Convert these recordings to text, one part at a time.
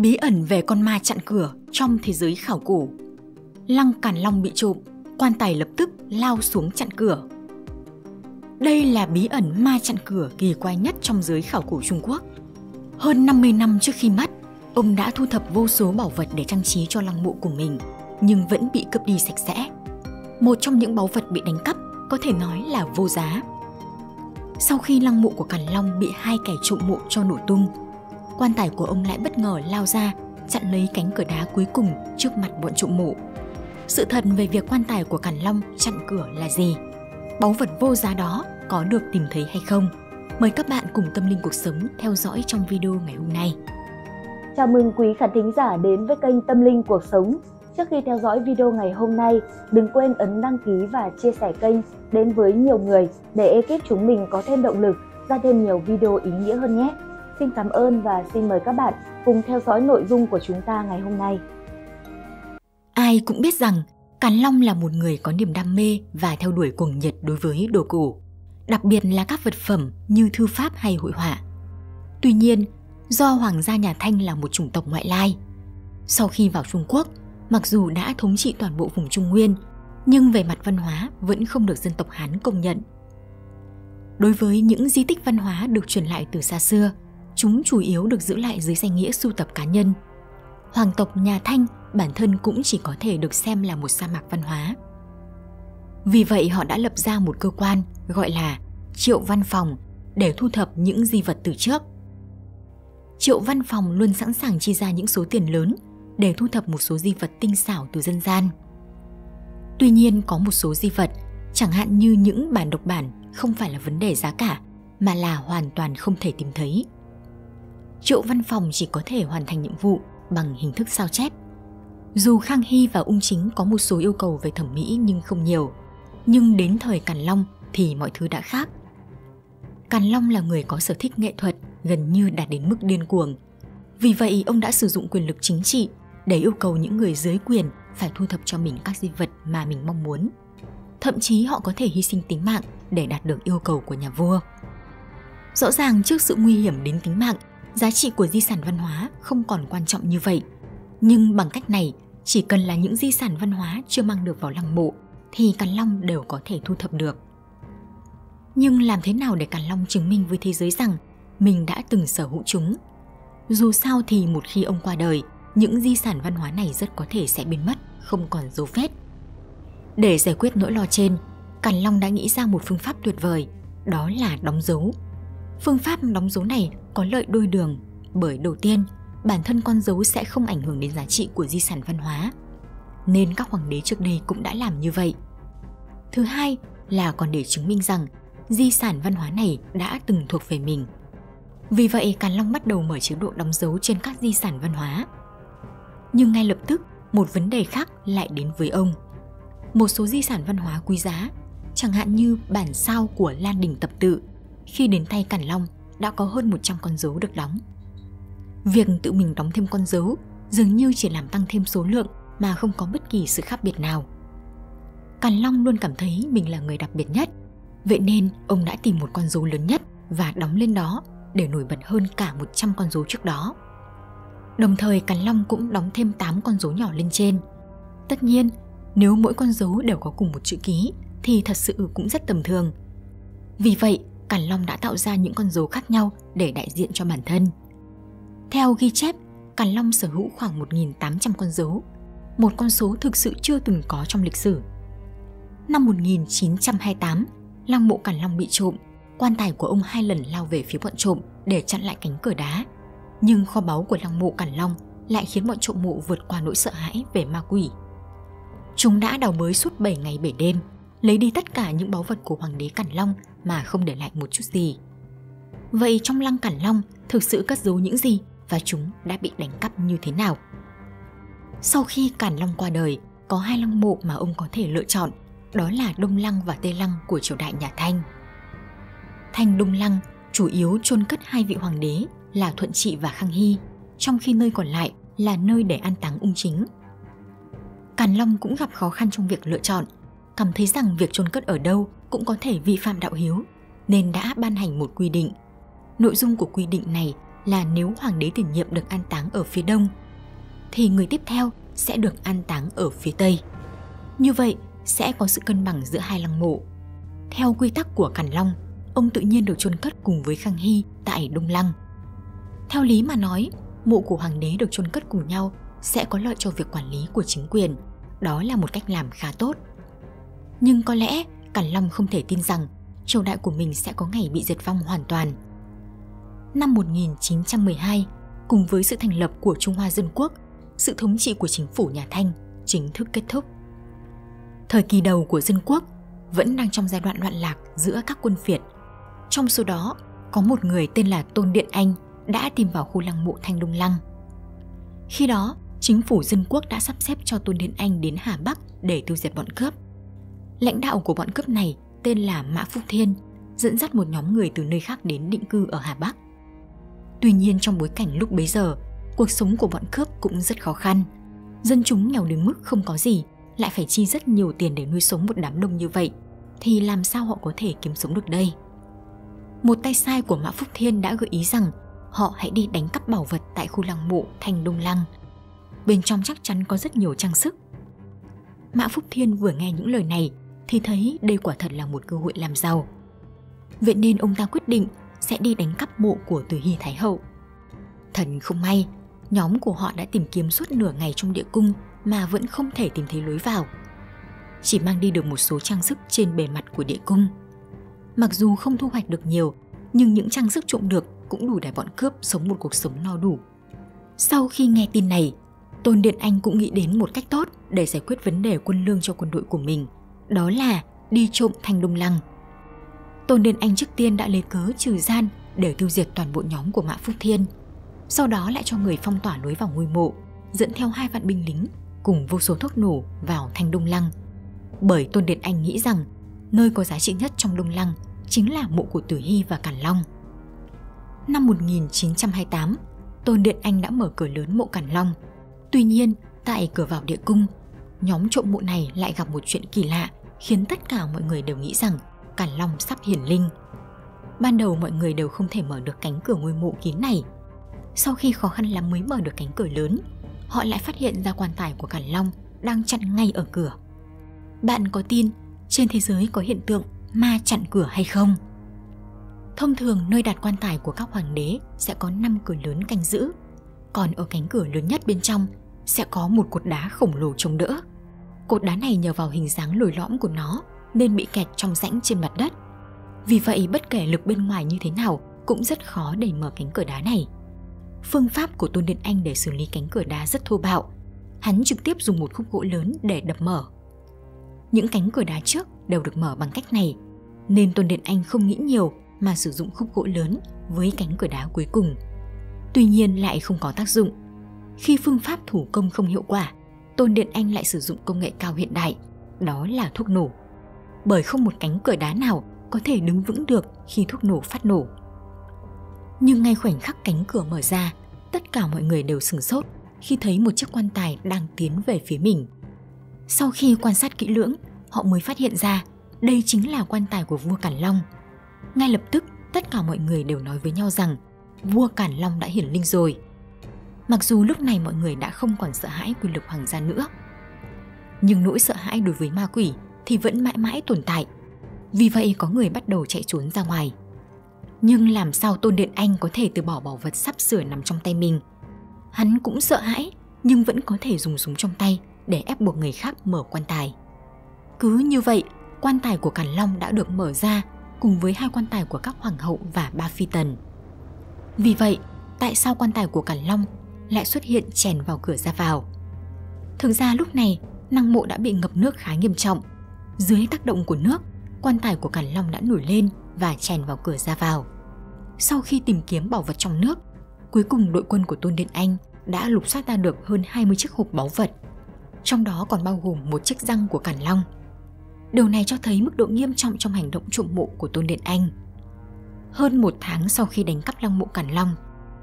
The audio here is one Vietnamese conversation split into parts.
Bí ẩn về con ma chặn cửa trong thế giới khảo cổ. Lăng Càn Long bị trộm, quan tài lập tức lao xuống chặn cửa. Đây là bí ẩn ma chặn cửa kỳ quái nhất trong giới khảo cổ Trung Quốc. Hơn 50 năm trước khi mất, ông đã thu thập vô số bảo vật để trang trí cho lăng mộ của mình, nhưng vẫn bị cướp đi sạch sẽ. Một trong những báu vật bị đánh cắp có thể nói là vô giá. Sau khi lăng mộ của Càn Long bị hai kẻ trộm mộ cho nổ tung, quan tài của ông lại bất ngờ lao ra chặn lấy cánh cửa đá cuối cùng trước mặt bọn trộm mộ. Sự thật về việc quan tài của Càn Long chặn cửa là gì? Báu vật vô giá đó có được tìm thấy hay không? Mời các bạn cùng Tâm Linh Cuộc Sống theo dõi trong video ngày hôm nay. Chào mừng quý khán thính giả đến với kênh Tâm Linh Cuộc Sống. Trước khi theo dõi video ngày hôm nay, đừng quên ấn đăng ký và chia sẻ kênh đến với nhiều người để ekip chúng mình có thêm động lực ra thêm nhiều video ý nghĩa hơn nhé. Xin cảm ơn và xin mời các bạn cùng theo dõi nội dung của chúng ta ngày hôm nay. Ai cũng biết rằng Càn Long là một người có niềm đam mê và theo đuổi cuồng nhiệt đối với đồ cổ, đặc biệt là các vật phẩm như thư pháp hay hội họa. Tuy nhiên, do Hoàng gia nhà Thanh là một chủng tộc ngoại lai, sau khi vào Trung Quốc, mặc dù đã thống trị toàn bộ vùng Trung Nguyên, nhưng về mặt văn hóa vẫn không được dân tộc Hán công nhận. Đối với những di tích văn hóa được truyền lại từ xa xưa, chúng chủ yếu được giữ lại dưới danh nghĩa sưu tập cá nhân. Hoàng tộc nhà Thanh bản thân cũng chỉ có thể được xem là một sa mạc văn hóa. Vì vậy họ đã lập ra một cơ quan gọi là Triệu Văn Phòng để thu thập những di vật từ trước. Triệu Văn Phòng luôn sẵn sàng chi ra những số tiền lớn để thu thập một số di vật tinh xảo từ dân gian. Tuy nhiên có một số di vật, chẳng hạn như những bản độc bản không phải là vấn đề giá cả mà là hoàn toàn không thể tìm thấy. Triệu Văn Phòng chỉ có thể hoàn thành nhiệm vụ bằng hình thức sao chép. Dù Khang Hy và Ung Chính có một số yêu cầu về thẩm mỹ nhưng không nhiều, nhưng đến thời Càn Long thì mọi thứ đã khác. Càn Long là người có sở thích nghệ thuật gần như đạt đến mức điên cuồng. Vì vậy, ông đã sử dụng quyền lực chính trị để yêu cầu những người dưới quyền phải thu thập cho mình các di vật mà mình mong muốn. Thậm chí họ có thể hy sinh tính mạng để đạt được yêu cầu của nhà vua. Rõ ràng trước sự nguy hiểm đến tính mạng, giá trị của di sản văn hóa không còn quan trọng như vậy. Nhưng bằng cách này, chỉ cần là những di sản văn hóa chưa mang được vào lăng mộ thì Càn Long đều có thể thu thập được. Nhưng làm thế nào để Càn Long chứng minh với thế giới rằng mình đã từng sở hữu chúng? Dù sao thì một khi ông qua đời, những di sản văn hóa này rất có thể sẽ biến mất, không còn dấu vết. Để giải quyết nỗi lo trên, Càn Long đã nghĩ ra một phương pháp tuyệt vời, đó là đóng dấu. Phương pháp đóng dấu này có lợi đôi đường, bởi đầu tiên, bản thân con dấu sẽ không ảnh hưởng đến giá trị của di sản văn hóa, nên các hoàng đế trước đây cũng đã làm như vậy. Thứ hai là còn để chứng minh rằng di sản văn hóa này đã từng thuộc về mình. Vì vậy, Càn Long bắt đầu mở chế độ đóng dấu trên các di sản văn hóa. Nhưng ngay lập tức, một vấn đề khác lại đến với ông. Một số di sản văn hóa quý giá, chẳng hạn như bản sao của Lan Đình Tập Tự, khi đến tay Càn Long đã có hơn 100 con dấu được đóng. Việc tự mình đóng thêm con dấu dường như chỉ làm tăng thêm số lượng mà không có bất kỳ sự khác biệt nào. Càn Long luôn cảm thấy mình là người đặc biệt nhất, vậy nên ông đã tìm một con dấu lớn nhất và đóng lên đó để nổi bật hơn cả 100 con dấu trước đó. Đồng thời Càn Long cũng đóng thêm 8 con dấu nhỏ lên trên. Tất nhiên, nếu mỗi con dấu đều có cùng một chữ ký thì thật sự cũng rất tầm thường. Vì vậy, Càn Long đã tạo ra những con dấu khác nhau để đại diện cho bản thân. Theo ghi chép, Càn Long sở hữu khoảng 1.800 con dấu, một con số thực sự chưa từng có trong lịch sử. Năm 1928, lăng mộ Càn Long bị trộm, quan tài của ông hai lần lao về phía bọn trộm để chặn lại cánh cửa đá. Nhưng kho báu của lăng mộ Càn Long lại khiến bọn trộm mộ vượt qua nỗi sợ hãi về ma quỷ. Chúng đã đào bới suốt 7 ngày 7 đêm, lấy đi tất cả những báu vật của hoàng đế Càn Long mà không để lại một chút gì. Vậy trong lăng Càn Long thực sự cất giấu những gì và chúng đã bị đánh cắp như thế nào? Sau khi Càn Long qua đời, có hai lăng mộ mà ông có thể lựa chọn, đó là Đông Lăng và Tây Lăng của triều đại nhà Thanh. Thanh Đông Lăng chủ yếu chôn cất hai vị hoàng đế là Thuận Trị và Khang Hy, trong khi nơi còn lại là nơi để an táng ung chính. Càn Long cũng gặp khó khăn trong việc lựa chọn, cảm thấy rằng việc chôn cất ở đâu cũng có thể vi phạm đạo hiếu, nên đã ban hành một quy định. Nội dung của quy định này là nếu hoàng đế tiền nhiệm được an táng ở phía đông, thì người tiếp theo sẽ được an táng ở phía tây. Như vậy sẽ có sự cân bằng giữa hai lăng mộ. Theo quy tắc của Càn Long, ông tự nhiên được chôn cất cùng với Khang Hy tại Đông Lăng. Theo lý mà nói, mộ của hoàng đế được chôn cất cùng nhau sẽ có lợi cho việc quản lý của chính quyền. Đó là một cách làm khá tốt. Nhưng có lẽ cản Long không thể tin rằng triều đại của mình sẽ có ngày bị diệt vong hoàn toàn. Năm 1912, cùng với sự thành lập của Trung Hoa Dân Quốc, sự thống trị của chính phủ nhà Thanh chính thức kết thúc. Thời kỳ đầu của dân quốc vẫn đang trong giai đoạn loạn lạc giữa các quân Việt. Trong số đó, có một người tên là Tôn Điện Anh đã tìm vào khu lăng mộ Thanh Đông Lăng. Khi đó, chính phủ dân quốc đã sắp xếp cho Tôn Điện Anh đến Hà Bắc để tiêu diệt bọn cướp. Lãnh đạo của bọn cướp này tên là Mã Phúc Thiên, dẫn dắt một nhóm người từ nơi khác đến định cư ở Hà Bắc. Tuy nhiên trong bối cảnh lúc bấy giờ, cuộc sống của bọn cướp cũng rất khó khăn. Dân chúng nghèo đến mức không có gì, lại phải chi rất nhiều tiền để nuôi sống một đám đông như vậy, thì làm sao họ có thể kiếm sống được đây? Một tay sai của Mã Phúc Thiên đã gợi ý rằng họ hãy đi đánh cắp bảo vật tại khu lăng mộ thành Đông Lăng. Bên trong chắc chắn có rất nhiều trang sức. Mã Phúc Thiên vừa nghe những lời này thì thấy đây quả thật là một cơ hội làm giàu. Vậy nên ông ta quyết định sẽ đi đánh cắp mộ của Từ Hy Thái Hậu. Thần không may, nhóm của họ đã tìm kiếm suốt nửa ngày trong địa cung mà vẫn không thể tìm thấy lối vào. Chỉ mang đi được một số trang sức trên bề mặt của địa cung. Mặc dù không thu hoạch được nhiều, nhưng những trang sức trộm được cũng đủ để bọn cướp sống một cuộc sống no đủ. Sau khi nghe tin này, Tôn Điện Anh cũng nghĩ đến một cách tốt để giải quyết vấn đề quân lương cho quân đội của mình, đó là đi trộm thành đông lăng. Tôn Điện Anh trước tiên đã lấy cớ trừ gian để tiêu diệt toàn bộ nhóm của Mã Phúc Thiên – sau đó lại cho người phong tỏa lối vào ngôi mộ, dẫn theo hai vạn binh lính cùng vô số thuốc nổ vào thành Đông Lăng. Bởi Tôn Điện Anh nghĩ rằng nơi có giá trị nhất trong Đông Lăng chính là mộ của Tử Hy và Càn Long. Năm 1928, Tôn Điện Anh đã mở cửa lớn mộ Càn Long. Tuy nhiên, tại cửa vào địa cung, nhóm trộm mộ này lại gặp một chuyện kỳ lạ khiến tất cả mọi người đều nghĩ rằng Càn Long sắp hiển linh. Ban đầu mọi người đều không thể mở được cánh cửa ngôi mộ kín này sau khi khó khăn lắm mới mở được cánh cửa lớn, họ lại phát hiện ra quan tài của Càn Long đang chặn ngay ở cửa. Bạn có tin trên thế giới có hiện tượng ma chặn cửa hay không? Thông thường nơi đặt quan tài của các hoàng đế sẽ có 5 cửa lớn canh giữ, còn ở cánh cửa lớn nhất bên trong sẽ có một cột đá khổng lồ chống đỡ. Cột đá này nhờ vào hình dáng lồi lõm của nó nên bị kẹt trong rãnh trên mặt đất. Vì vậy bất kể lực bên ngoài như thế nào cũng rất khó để mở cánh cửa đá này. Phương pháp của Tôn Điện Anh để xử lý cánh cửa đá rất thô bạo. Hắn trực tiếp dùng một khúc gỗ lớn để đập mở. Những cánh cửa đá trước đều được mở bằng cách này, nên Tôn Điện Anh không nghĩ nhiều mà sử dụng khúc gỗ lớn với cánh cửa đá cuối cùng. Tuy nhiên lại không có tác dụng. Khi phương pháp thủ công không hiệu quả, Tôn Điện Anh lại sử dụng công nghệ cao hiện đại, đó là thuốc nổ. Bởi không một cánh cửa đá nào có thể đứng vững được khi thuốc nổ phát nổ. Nhưng ngay khoảnh khắc cánh cửa mở ra, tất cả mọi người đều sửng sốt khi thấy một chiếc quan tài đang tiến về phía mình. Sau khi quan sát kỹ lưỡng, họ mới phát hiện ra đây chính là quan tài của vua Cản Long. Ngay lập tức, tất cả mọi người đều nói với nhau rằng vua Cản Long đã hiển linh rồi. Mặc dù lúc này mọi người đã không còn sợ hãi quyền lực hoàng gia nữa. Nhưng nỗi sợ hãi đối với ma quỷ thì vẫn mãi mãi tồn tại. Vì vậy có người bắt đầu chạy trốn ra ngoài. Nhưng làm sao Tôn Điện Anh có thể từ bỏ bảo vật sắp sửa nằm trong tay mình? Hắn cũng sợ hãi, nhưng vẫn có thể dùng súng trong tay để ép buộc người khác mở quan tài. Cứ như vậy, quan tài của Càn Long đã được mở ra cùng với hai quan tài của các hoàng hậu và ba phi tần. Vì vậy, tại sao quan tài của Càn Long lại xuất hiện chèn vào cửa ra vào? Thực ra lúc này, năng mộ đã bị ngập nước khá nghiêm trọng. Dưới tác động của nước, quan tài của Càn Long đã nổi lên và chèn vào cửa ra vào. Sau khi tìm kiếm bảo vật trong nước, cuối cùng đội quân của Tôn Điện Anh đã lục soát ra được hơn 20 chiếc hộp báu vật. Trong đó còn bao gồm một chiếc răng của Càn Long. Điều này cho thấy mức độ nghiêm trọng trong hành động trộm mộ của Tôn Điện Anh. Hơn một tháng sau khi đánh cắp lăng mộ Càn Long,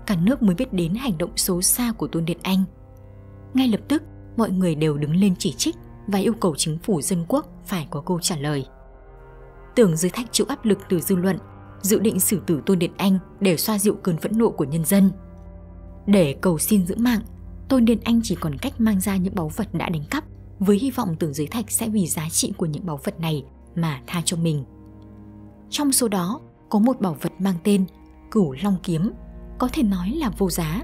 cả nước mới biết đến hành động xấu xa của Tôn Điện Anh. Ngay lập tức, mọi người đều đứng lên chỉ trích và yêu cầu chính phủ dân quốc phải có câu trả lời. Tưởng dưới thách chịu áp lực từ dư luận dự định xử tử Tôn Điện Anh để xoa dịu cơn phẫn nộ của nhân dân. Để cầu xin giữ mạng, Tôn Điện Anh chỉ còn cách mang ra những báu vật đã đánh cắp với hy vọng tưởng giới thạch sẽ vì giá trị của những báu vật này mà tha cho mình. Trong số đó có một bảo vật mang tên Cửu Long Kiếm, có thể nói là vô giá.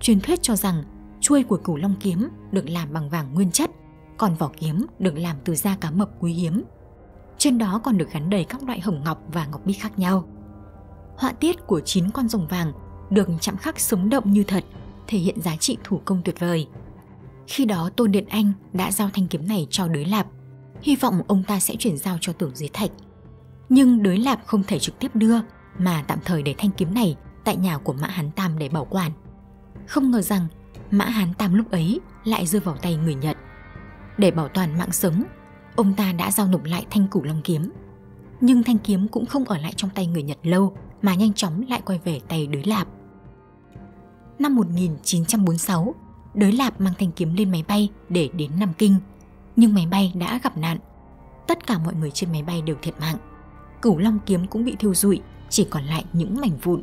Truyền thuyết cho rằng chuôi của Cửu Long Kiếm được làm bằng vàng nguyên chất, còn vỏ kiếm được làm từ da cá mập quý hiếm. Trên đó còn được gắn đầy các loại hồng ngọc và ngọc bích khác nhau. Họa tiết của chín con rồng vàng được chạm khắc sống động như thật, thể hiện giá trị thủ công tuyệt vời. Khi đó Tôn Điện Anh đã giao thanh kiếm này cho Đới Lạp, hy vọng ông ta sẽ chuyển giao cho tưởng dưới thạch. Nhưng Đới Lạp không thể trực tiếp đưa, mà tạm thời để thanh kiếm này tại nhà của Mã Hán Tam để bảo quản. Không ngờ rằng Mã Hán Tam lúc ấy lại rơi vào tay người Nhật. Để bảo toàn mạng sống, ông ta đã giao nộp lại thanh cửu long kiếm. Nhưng thanh kiếm cũng không ở lại trong tay người Nhật lâu mà nhanh chóng lại quay về tay Đới Lạp. Năm 1946, Đới Lạp mang thanh kiếm lên máy bay để đến Nam Kinh, nhưng máy bay đã gặp nạn. Tất cả mọi người trên máy bay đều thiệt mạng. Cửu Long kiếm cũng bị thiêu rụi, chỉ còn lại những mảnh vụn.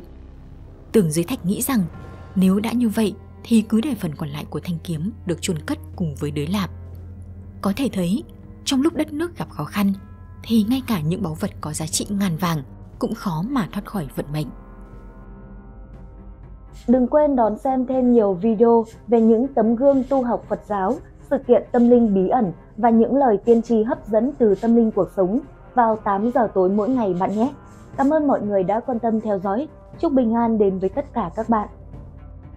Tưởng dưới thạch nghĩ rằng nếu đã như vậy thì cứ để phần còn lại của thanh kiếm được chôn cất cùng với đới lạp. Có thể thấy, trong lúc đất nước gặp khó khăn thì ngay cả những báu vật có giá trị ngàn vàng cũng khó mà thoát khỏi vận mệnh. Đừng quên đón xem thêm nhiều video về những tấm gương tu học Phật giáo, sự kiện tâm linh bí ẩn và những lời tiên tri hấp dẫn từ tâm linh cuộc sống vào 8 giờ tối mỗi ngày bạn nhé. Cảm ơn mọi người đã quan tâm theo dõi. Chúc bình an đến với tất cả các bạn.